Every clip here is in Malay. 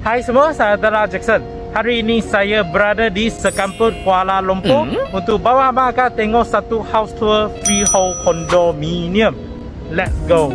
Hai semua, saya adalah Jackson. Hari ini saya berada di sekampung Kuala Lumpur mm. untuk bawa abang akan tengok satu house tour freehold condominium. Let's go.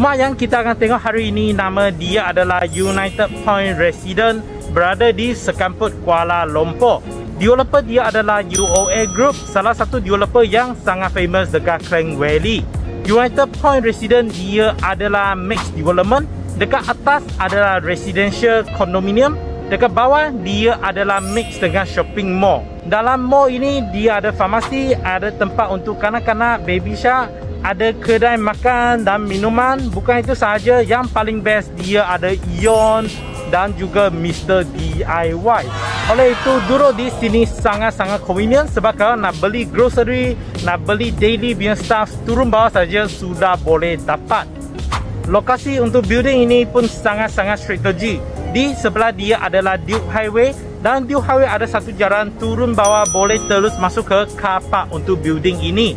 Rumah yang kita akan tengok hari ini nama dia adalah United Point Resident berada di sekamput Kuala Lumpur. Developer dia adalah UOA Group, salah satu developer yang sangat famous dekat Klang Valley. United Point Resident dia adalah mixed development. Dekat atas adalah residential condominium. Dekat bawah dia adalah mix dengan shopping mall. Dalam mall ini dia ada farmasi, ada tempat untuk kanak-kanak, baby shark, ada kedai makan dan minuman. Bukan itu sahaja yang paling best dia ada Ion dan juga Mr. DIY oleh itu duduk di sini sangat-sangat convenient sebab kalau nak beli grocery nak beli daily punya stuff turun bawah saja sudah boleh dapat. Lokasi untuk building ini pun sangat-sangat strategi di sebelah dia adalah Duke Highway dan Duke Highway ada satu jalan turun bawah boleh terus masuk ke car park untuk building ini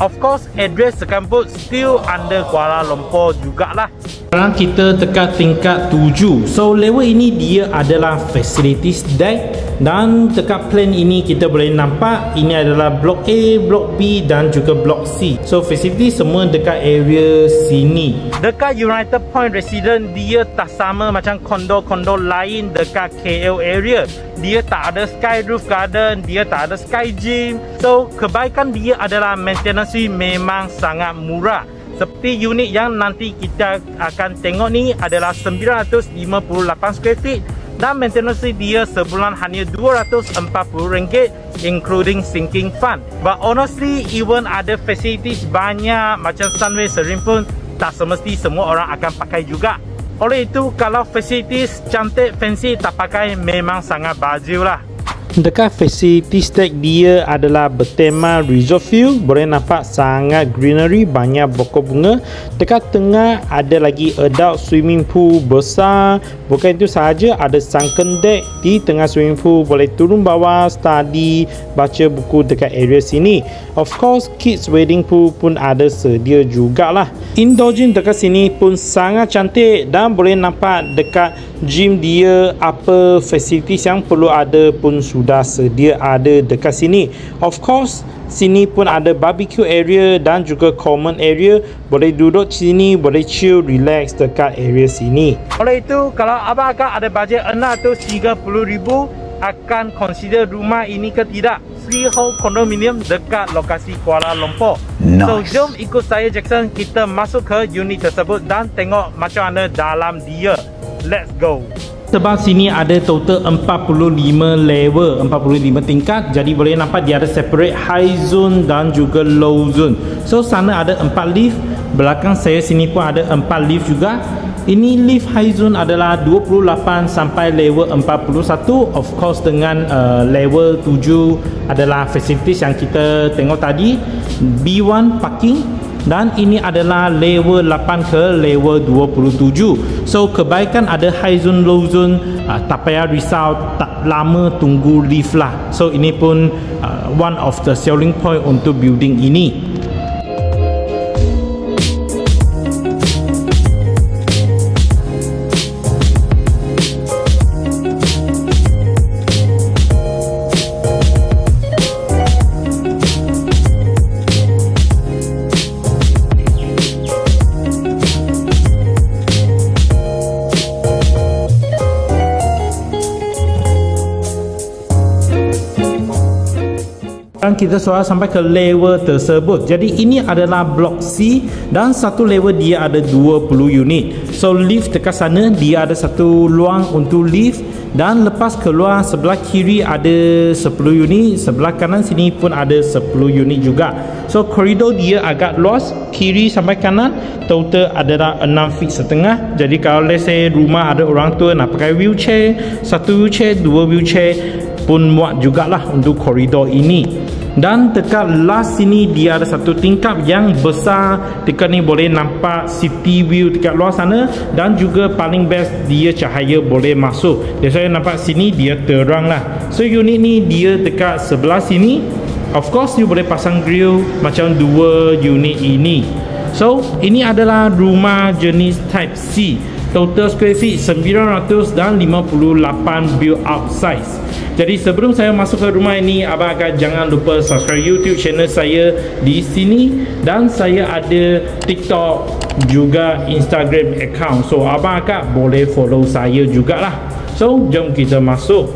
Of course, address sekamput still under Kuala Lumpur jugalah. Sekarang kita dekat tingkat 7. So, level ini dia adalah facilities deck. Dan dekat plan ini kita boleh nampak ini adalah blok A, blok B dan juga blok C. So, facilities semua dekat area sini. Dekat United Point Resident, dia tak sama macam kondo-kondo lain dekat KL area dia tak ada sky roof garden, dia tak ada sky gym. So, kebaikan dia adalah maintenance memang sangat murah. Seperti unit yang nanti kita akan tengok ni adalah 958 square feet dan maintenance dia sebulan hanya RM240 including sinking fund. But honestly, even ada facilities banyak macam sunway sering pun tak semesti semua orang akan pakai juga. Oleh itu, kalau facilities cantik, fancy tak pakai memang sangat baju lah. Dekat facilities deck dia adalah bertema resort view Boleh nampak sangat greenery Banyak pokok bunga. Dekat tengah ada lagi adult swimming pool besar. Bukan itu sahaja ada sunken deck Di tengah swimming pool. Boleh turun bawah Study, baca buku dekat area sini. Of course kids wedding pool pun ada sedia jugalah. Indoor gym dekat sini pun sangat cantik Dan boleh nampak dekat gym dia Apa facilities yang perlu ada pun sudah sedia ada dekat sini. Of course, sini pun ada barbecue area dan juga common area. Boleh duduk sini, boleh chill, relax dekat area sini. Oleh itu, kalau abang akan ada bajet RM630,000 akan consider rumah ini ke tidak? Freehold condominium dekat lokasi Kuala Lumpur. Nice. So, jom ikut saya Jackson, kita masuk ke unit tersebut dan tengok macam mana dalam dia. Let's go. Sebab sini ada total 45 level, 45 tingkat. Jadi boleh nampak dia ada separate high zone dan juga low zone. So sana ada 4 lift, belakang saya sini pun ada 4 lift juga. Ini lift high zone adalah 28 sampai level 41. Of course dengan uh, level 7 adalah facilities yang kita tengok tadi. B1 parking dan ini adalah level 8 ke level 27 so kebaikan ada high zone low zone uh, tak payah risau tak lama tunggu lift lah. So ini pun uh, one of the selling point untuk building ini dan kita soal sampai ke level tersebut. Jadi ini adalah blok C dan satu level dia ada 20 unit. So lift dekat sana dia ada satu luang untuk lift dan lepas keluar sebelah kiri ada 10 unit sebelah kanan sini pun ada 10 unit juga. So koridor dia agak luas kiri sampai kanan total adalah 6 feet setengah. Jadi kalau let's say rumah ada orang tua nak pakai wheelchair satu wheelchair dua wheelchair pun muat jugalah untuk koridor ini dan dekat last sini dia ada satu tingkap yang besar. Dekat ni boleh nampak city view dekat luar sana. Dan juga paling best dia cahaya boleh masuk. Jadi saya nampak sini dia terang lah. So unit ni dia dekat sebelah sini. Of course you boleh pasang grill macam dua unit ini. So ini adalah rumah jenis type C. Total square feet 900 dan 58 build up size jadi sebelum saya masuk ke rumah ini abang akan jangan lupa subscribe YouTube channel saya di sini. Dan saya ada TikTok juga Instagram account. So abang akan boleh follow saya jugalah. So jom kita masuk.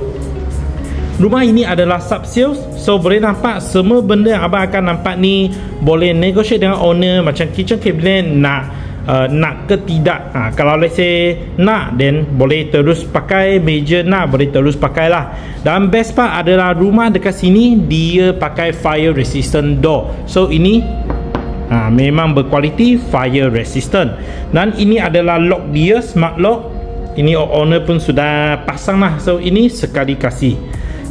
Rumah ini adalah sub sales So boleh nampak semua benda yang abang akan nampak ni Boleh negotiate dengan owner Macam kitchen cabinet nak uh, nak ke tidak. Ha, kalau let's say nak then boleh terus pakai meja nak boleh terus pakai lah dan best part adalah rumah dekat sini dia pakai fire resistant door. So ini ha, memang berkualiti fire resistant. Dan ini adalah lock dia smart lock. Ini owner pun sudah pasang lah. So ini sekali kasih.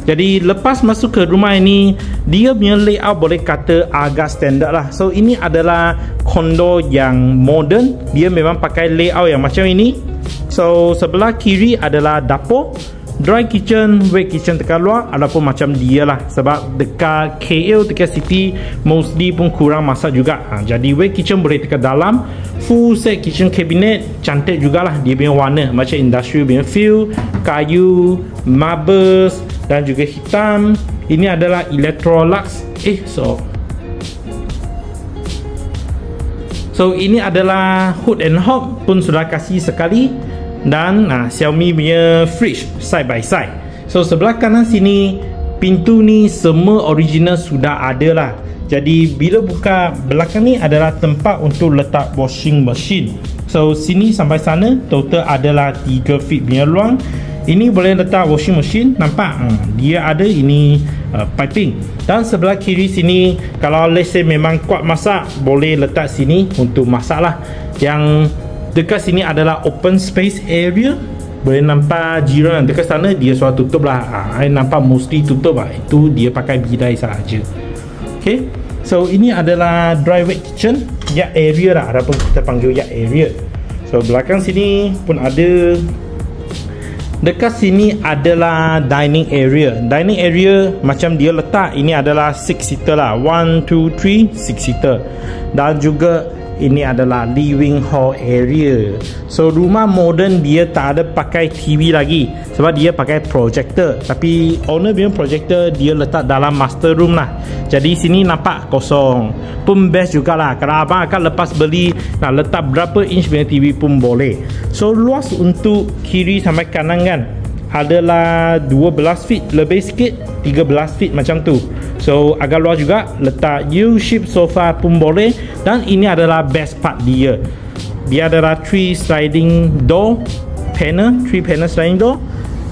Jadi lepas masuk ke rumah ini Dia punya layout boleh kata agak standard lah. So ini adalah kondo yang modern Dia memang pakai layout yang macam ini. So sebelah kiri adalah dapur Dry kitchen, wet kitchen dekat luar Ataupun macam dia lah Sebab dekat KL, dekat city Mostly pun kurang masak juga. Ha, Jadi wet kitchen boleh dekat dalam Full set kitchen cabinet Cantik jugalah dia punya warna. Macam industrial punya feel Kayu, marbles dan juga hitam. Ini adalah Electrolux. Eh so so ini adalah hood and hob pun sudah kasih sekali dan nah, Xiaomi punya fridge side by side. So sebelah kanan sini pintu ni semua original sudah ada lah. Jadi bila buka belakang ni adalah tempat untuk letak washing machine. So sini sampai sana total adalah 3 feet punya ruang ini boleh letak washing machine nampak? Hmm, dia ada ini uh, piping. Dan sebelah kiri sini kalau let's say memang kuat masak boleh letak sini untuk masak lah. Yang dekat sini adalah open space area. Boleh nampak jiran dekat sana dia sudah tutup lah. Ha, I nampak mostly tutup lah. Itu dia pakai bidai sahaja. Ok so ini adalah dry wet kitchen. Ya area lah ataupun kita panggil ya area. So belakang sini pun ada Dekat sini adalah dining area. Dining area macam dia letak ini adalah 6 seater lah. 1 2 3 6 seater. Dan juga ini adalah living hall area. So rumah modern dia tak ada pakai TV lagi. Sebab dia pakai projector. Tapi owner punya projector dia letak dalam master room lah. Jadi sini nampak kosong. Pun best jugalah. Kalau abang akan lepas beli nak letak berapa inch punya TV pun boleh. So luas untuk kiri sampai kanan kan. Adalah 12 feet. Lebih sikit 13 feet macam tu so agak luas juga letak U-shape sofa pun boleh. Dan ini adalah best part dia. Dia adalah 3 sliding door panel 3 panel sliding door.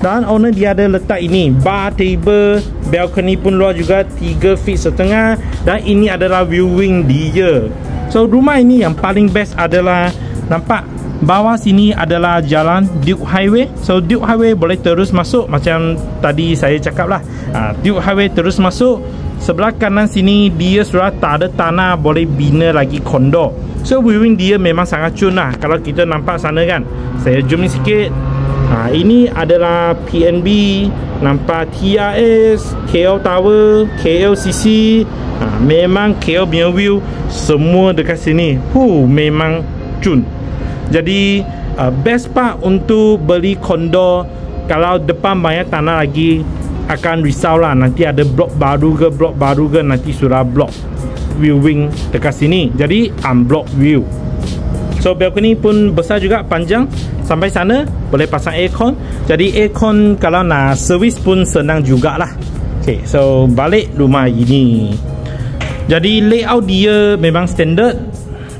Dan owner dia ada letak ini. Bar table balcony pun luar juga 3 feet setengah. Dan ini adalah viewing dia. So rumah ini yang paling best adalah nampak bawah sini adalah jalan Duke Highway. So Duke Highway boleh terus masuk macam tadi saya cakap lah. Ha, Duke Highway terus masuk sebelah kanan sini dia sudah tak ada tanah boleh bina lagi kondo so viewing dia memang sangat cun lah kalau kita nampak sana kan. Saya zoom sikit. Ha, ini adalah PNB nampak TRS KL Tower KLCC ha, memang KL punya view semua dekat sini. Huh, memang cun. Jadi uh, best part untuk beli kondo kalau depan banyak tanah lagi akan risau lah. Nanti ada blok baru ke blok baru ke nanti sudah blok viewing dekat sini. Jadi unblock view. So balcony pun besar juga panjang. Sampai sana boleh pasang aircon. Jadi aircon kalau nak servis pun senang jugalah. Ok so balik rumah ini. Jadi layout dia memang standard.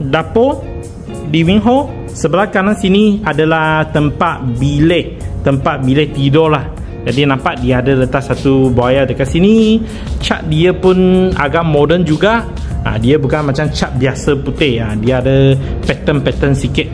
Dapur living hall Sebelah kanan sini adalah tempat bilik. Tempat bilik tidur lah Jadi nampak dia ada letak satu buaya dekat sini. Cat dia pun agak moden juga. Ha, Dia bukan macam cat biasa putih. Ha, Dia ada pattern-pattern sikit.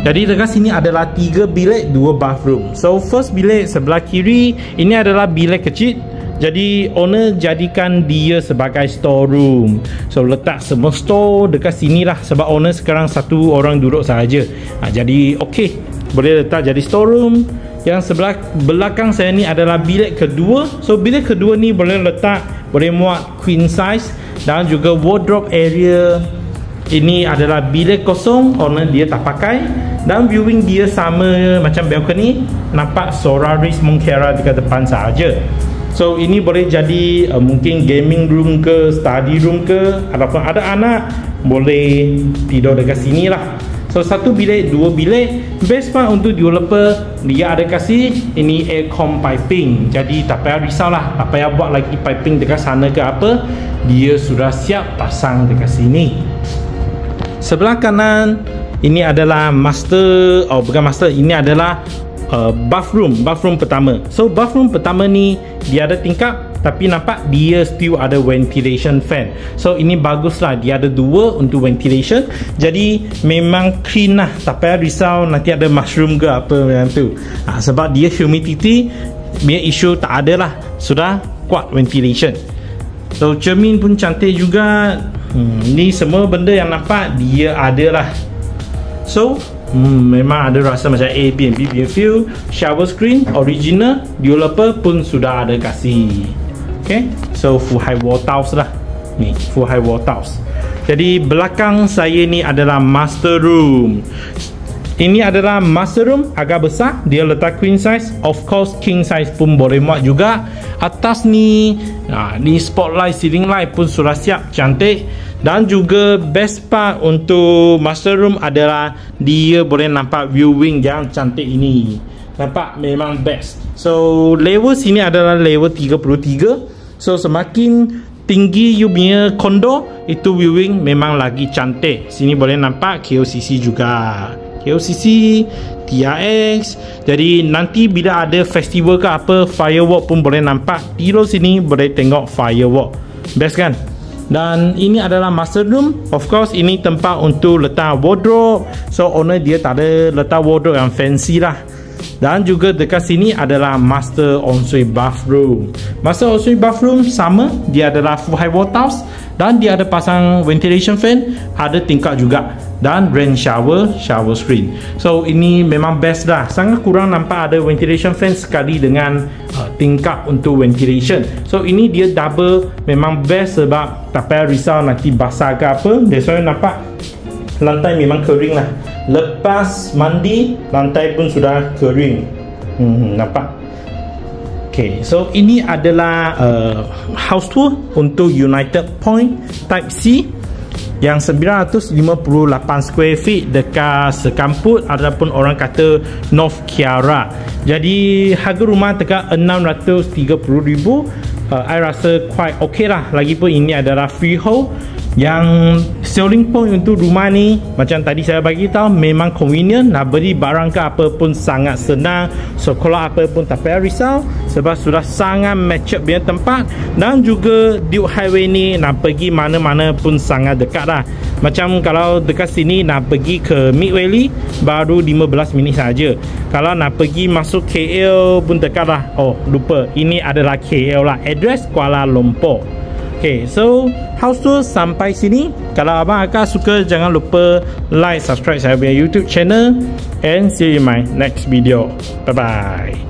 Jadi dekat sini adalah tiga bilik, dua bathroom. So first bilik sebelah kiri Ini adalah bilik kecil. Jadi owner jadikan dia sebagai storeroom. So letak semua store dekat sini lah sebab owner sekarang satu orang duduk sahaja. Ha, jadi okey, boleh letak jadi storeroom. Yang sebelah belakang saya ni adalah bilik kedua. So bilik kedua ni boleh letak boleh muat queen size dan juga wardrobe area. Ini adalah bilik kosong owner dia tak pakai. Dan viewing dia sama macam balcony nampak Solaris Monkera dekat depan saja so ini boleh jadi uh, mungkin gaming room ke study room ke ataupun ada anak boleh tidur dekat sini lah so satu bilik dua bilik. Part untuk developer dia ada kasih ini aircon piping. Jadi tak payah risau lah. Tak payah buat lagi piping dekat sana ke apa. Dia sudah siap pasang dekat sini. Sebelah kanan ini adalah master oh bukan master. Ini adalah uh, bathroom. Bathroom pertama. So bathroom pertama ni dia ada tingkap tapi nampak dia still ada ventilation fan. So ini bagus lah dia ada dua untuk ventilation. Jadi memang clean lah. Tak payah risau nanti ada mushroom ke apa macam tu. Ha, sebab dia humidity punya issue tak ada lah. Sudah kuat ventilation. So cermin pun cantik juga. Hmm, ni semua benda yang nampak dia ada lah. So hmm, memang ada rasa macam Airbnb feel. Shower screen original developer pun sudah ada kasih ok so full high wall tiles lah. Ni full high wall tiles. Jadi belakang saya ni adalah master room. Ini adalah master room agak besar. Dia letak queen size. Of course king size pun boleh muat juga. Atas ni nah, ni spotlight ceiling light pun sudah siap cantik. Dan juga best part untuk master room adalah dia boleh nampak viewing yang cantik ini. Nampak memang best. So level sini adalah level 33 so semakin tinggi you punya condo itu viewing memang lagi cantik. Sini boleh nampak KOCC juga. KOCC TRX jadi nanti bila ada festival ke apa firework pun boleh nampak. Di sini boleh tengok firework. Best kan? Dan ini adalah master room. Of course ini tempat untuk letak wardrobe. So owner dia tak ada letak wardrobe yang fancy lah dan juga dekat sini adalah master ensuite bathroom. Master ensuite bathroom sama dia adalah full high wall tiles dan dia ada pasang ventilation fan ada tingkap juga dan rain shower shower screen. So ini memang best dah. Sangat kurang nampak ada ventilation fan sekali dengan uh, tingkap untuk ventilation. So ini dia double memang best sebab tak payah risau nanti basah ke apa. That's why nampak lantai memang kering lah. Lepas mandi lantai pun sudah kering. Hmm, nampak? Okay, so ini adalah uh, house tour untuk United Point Type C yang 958 square feet dekat sekamput ataupun orang kata North Kiara. Jadi harga rumah dekat 630,000 uh, I rasa quite okay lah. Lagipun ini adalah freehold yang selling point untuk rumah ni macam tadi saya bagi tahu memang convenient nak beli barang ke apa pun sangat senang so kalau apa pun tak payah risau sebab sudah sangat match up punya tempat dan juga Duke Highway ni nak pergi mana-mana pun sangat dekat lah. Macam kalau dekat sini nak pergi ke Mid Valley baru 15 minit saja. Kalau nak pergi masuk KL pun dekat lah. Oh lupa ini adalah KL lah. Address Kuala Lumpur Okay, so house tour sampai sini. Kalau abang akak suka, jangan lupa like, subscribe saya punya YouTube channel. And see you in my next video. Bye-bye.